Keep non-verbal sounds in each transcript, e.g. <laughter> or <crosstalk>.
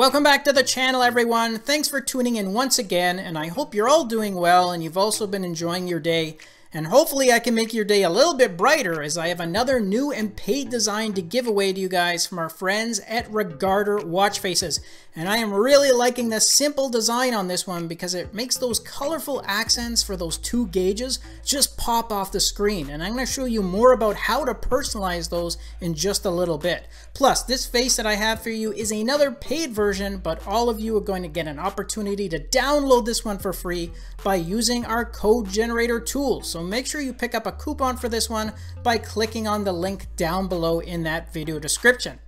Welcome back to the channel everyone. Thanks for tuning in once again and I hope you're all doing well and you've also been enjoying your day. And hopefully I can make your day a little bit brighter as I have another new and paid design to give away to you guys from our friends at Regarder Watch Faces. And I am really liking the simple design on this one because it makes those colorful accents for those two gauges just pop off the screen. And I'm going to show you more about how to personalize those in just a little bit. Plus, this face that I have for you is another paid version, but all of you are going to get an opportunity to download this one for free by using our code generator tool. So make sure you pick up a coupon for this one by clicking on the link down below in that video description.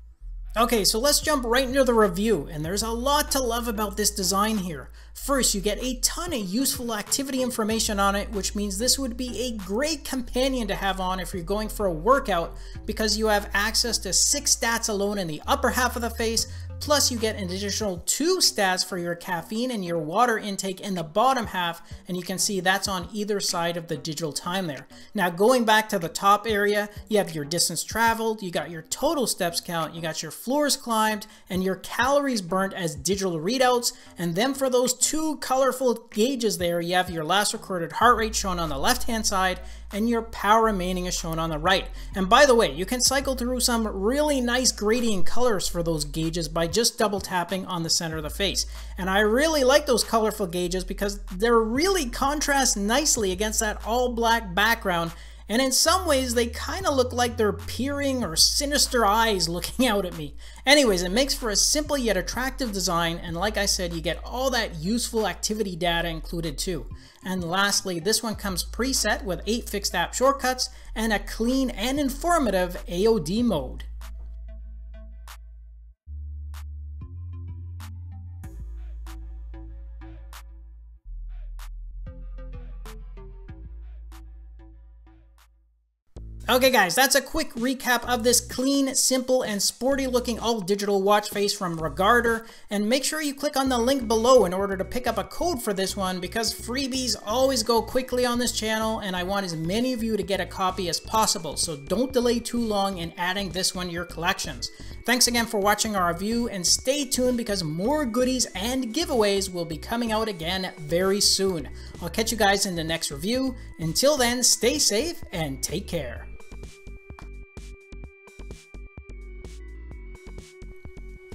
Okay, so let's jump right into the review, and there's a lot to love about this design here. First, you get a ton of useful activity information on it, which means this would be a great companion to have on if you're going for a workout because you have access to 6 stats alone in the upper half of the face, Plus you get an additional two stats for your caffeine and your water intake in the bottom half, and you can see that's on either side of the digital time there. Now going back to the top area, you have your distance traveled, you got your total steps count, you got your floors climbed, and your calories burnt as digital readouts, and then for those two colorful gauges there, you have your last recorded heart rate shown on the left hand side, and your power remaining is shown on the right. And by the way, you can cycle through some really nice gradient colors for those gauges by just double tapping on the center of the face. And I really like those colorful gauges because they're really contrast nicely against that all black background and in some ways they kind of look like they're peering or sinister eyes <laughs> looking out at me. Anyways, it makes for a simple yet attractive design, and like I said, you get all that useful activity data included too. And lastly, this one comes preset with 8 fixed app shortcuts and a clean and informative AOD mode. Okay guys, that's a quick recap of this clean, simple, and sporty looking all digital watch face from Regarder, and make sure you click on the link below in order to pick up a code for this one because freebies always go quickly on this channel and I want as many of you to get a copy as possible, so don't delay too long in adding this one to your collections. Thanks again for watching our review and stay tuned because more goodies and giveaways will be coming out again very soon. I'll catch you guys in the next review. Until then, stay safe and take care.